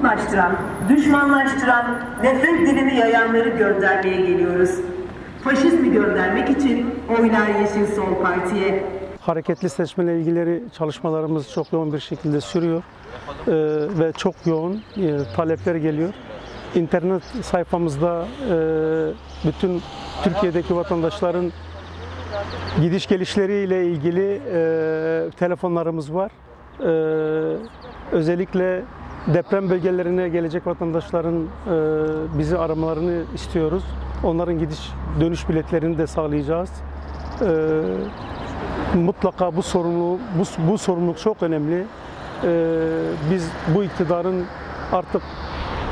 kutuplaştıran, düşmanlaştıran, nefret dilini yayanları göndermeye geliyoruz. Faşizmi göndermek için oylar Yeşil Sol Parti'ye. Hareketli seçmenle ilgili çalışmalarımız çok yoğun bir şekilde sürüyor Ee, ve çok yoğun e, talepler geliyor. İnternet sayfamızda e, bütün Türkiye'deki vatandaşların gidiş gelişleriyle ilgili e, telefonlarımız var. E, özellikle deprem bölgelerine gelecek vatandaşların e, bizi aramalarını istiyoruz. Onların gidiş dönüş biletlerini de sağlayacağız. E, mutlaka bu sorumluluğu bu, bu sorumluluk çok önemli. Ee, biz bu iktidarın artık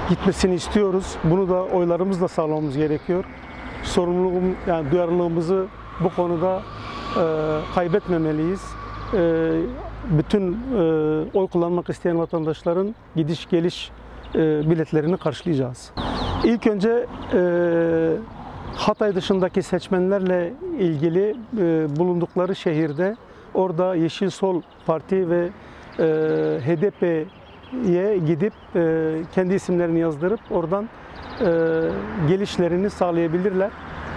gitmesini istiyoruz. Bunu da oylarımızla sağlamamız gerekiyor. Sorumluluğum yani duyarlılığımızı bu konuda e, kaybetmemeliyiz. E, bütün e, oy kullanmak isteyen vatandaşların gidiş geliş e, biletlerini karşılayacağız. İlk önce e, Hatay dışındaki seçmenlerle ilgili bulundukları şehirde orada Yeşil Sol Parti ve HDP'ye gidip kendi isimlerini yazdırıp oradan gelişlerini sağlayabilirler.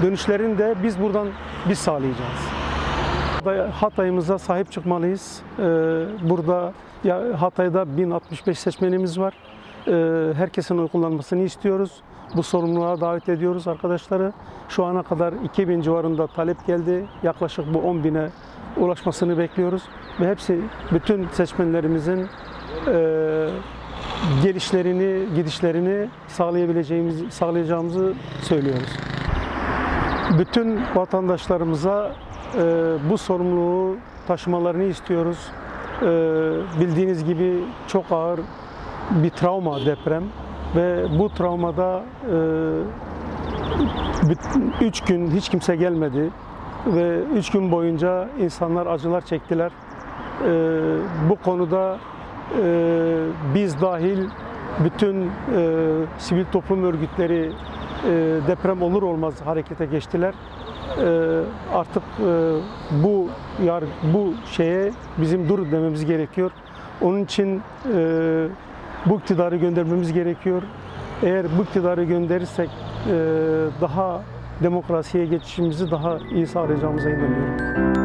Dönüşlerini de biz buradan biz sağlayacağız. Hatay'ımıza sahip çıkmalıyız. E, burada ya Hatay'da 1065 seçmenimiz var. E, herkesin oy kullanmasını istiyoruz. Bu sorumluluğa davet ediyoruz arkadaşları. Şu ana kadar 2000 civarında talep geldi. Yaklaşık bu 10 bine ulaşmasını bekliyoruz. Ve hepsi bütün seçmenlerimizin e, gelişlerini, gidişlerini sağlayabileceğimiz, sağlayacağımızı söylüyoruz. Bütün vatandaşlarımıza e, bu sorumluluğu taşımalarını istiyoruz. E, bildiğiniz gibi çok ağır bir travma deprem ve bu travmada e, üç gün hiç kimse gelmedi ve üç gün boyunca insanlar acılar çektiler. E, bu konuda e, biz dahil bütün e, sivil toplum örgütleri deprem olur olmaz harekete geçtiler. E, artık e, bu yar bu şeye bizim dur dememiz gerekiyor. Onun için e, bu iktidarı göndermemiz gerekiyor. Eğer bu iktidarı gönderirsek e, daha demokrasiye geçişimizi daha iyi sağlayacağımıza inanıyorum.